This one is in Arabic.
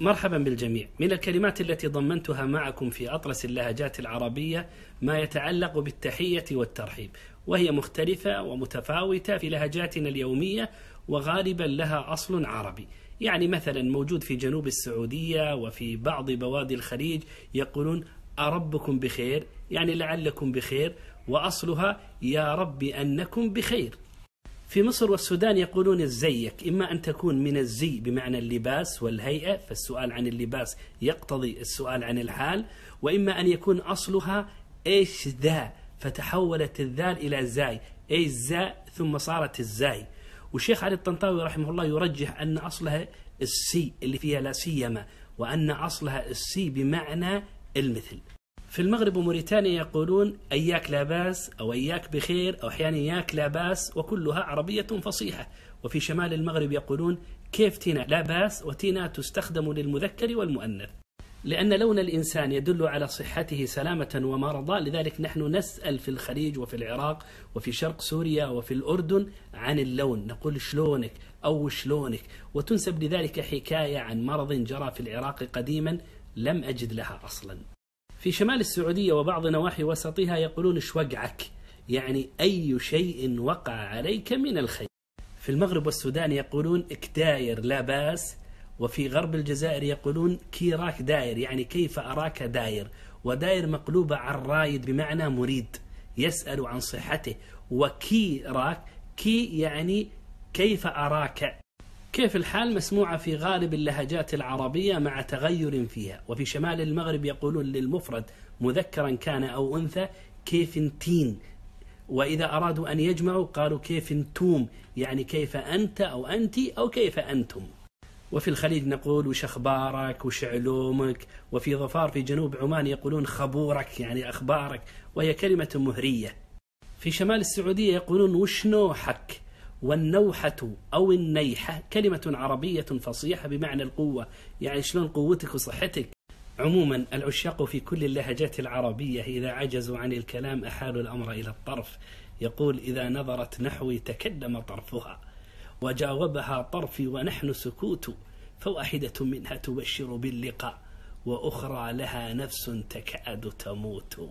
مرحبا بالجميع. من الكلمات التي ضمنتها معكم في أطلس اللهجات العربية ما يتعلق بالتحية والترحيب وهي مختلفة ومتفاوتة في لهجاتنا اليومية وغالبا لها أصل عربي. يعني مثلا موجود في جنوب السعودية وفي بعض بوادي الخليج يقولون أربكم بخير يعني لعلكم بخير وأصلها يا رب أنكم بخير. في مصر والسودان يقولون الزيك إما أن تكون من الزي بمعنى اللباس والهيئة فالسؤال عن اللباس يقتضي السؤال عن الحال وإما أن يكون أصلها إيش ذا فتحولت الذال إلى زاي إيش ذا ثم صارت الزاي. والشيخ علي الطنطاوي رحمه الله يرجح أن أصلها السي اللي فيها لا سيما وأن أصلها السي بمعنى المثل. في المغرب وموريتانيا يقولون أياك لا بأس أو أياك بخير أو أحيانا ياك لا بأس وكلها عربية فصيحة. وفي شمال المغرب يقولون كيف تينا لا بأس وتينا تستخدم للمذكر والمؤنث. لأن لون الإنسان يدل على صحته سلامة ومرضى لذلك نحن نسأل في الخليج وفي العراق وفي شرق سوريا وفي الأردن عن اللون نقول شلونك أو شلونك. وتنسب لذلك حكاية عن مرض جرى في العراق قديما لم أجد لها أصلا. في شمال السعودية وبعض نواحي وسطها يقولون إيش وقعك؟ يعني أي شيء وقع عليك من الخير. في المغرب والسودان يقولون اكداير لا باس وفي غرب الجزائر يقولون كيراك داير يعني كيف أراك داير؟ وداير مقلوبة عن رايد بمعنى مريد يسأل عن صحته. وكي راك كي يعني كيف أراك؟ كيف الحال مسموعة في غالب اللهجات العربية مع تغير فيها؟ وفي شمال المغرب يقولون للمفرد مذكرا كان أو أنثى كيف انتين وإذا أرادوا أن يجمعوا قالوا كيف انتوم يعني كيف أنت أو أنت أو كيف أنتم. وفي الخليج نقول وش أخبارك وش علومك وفي ظفار في جنوب عمان يقولون خبورك يعني أخبارك وهي كلمة مهرية. في شمال السعودية يقولون وش نوحك والنوحة أو النيحة كلمة عربية فصيحة بمعنى القوة. يعني شلون قوتك وصحتك؟ عموما العشاق في كل اللهجات العربية إذا عجزوا عن الكلام أحالوا الأمر إلى الطرف. يقول إذا نظرت نحوي تكلم طرفها وجاوبها طرفي ونحن سكوت فواحدة منها تبشر باللقاء وأخرى لها نفس تكاد تموت.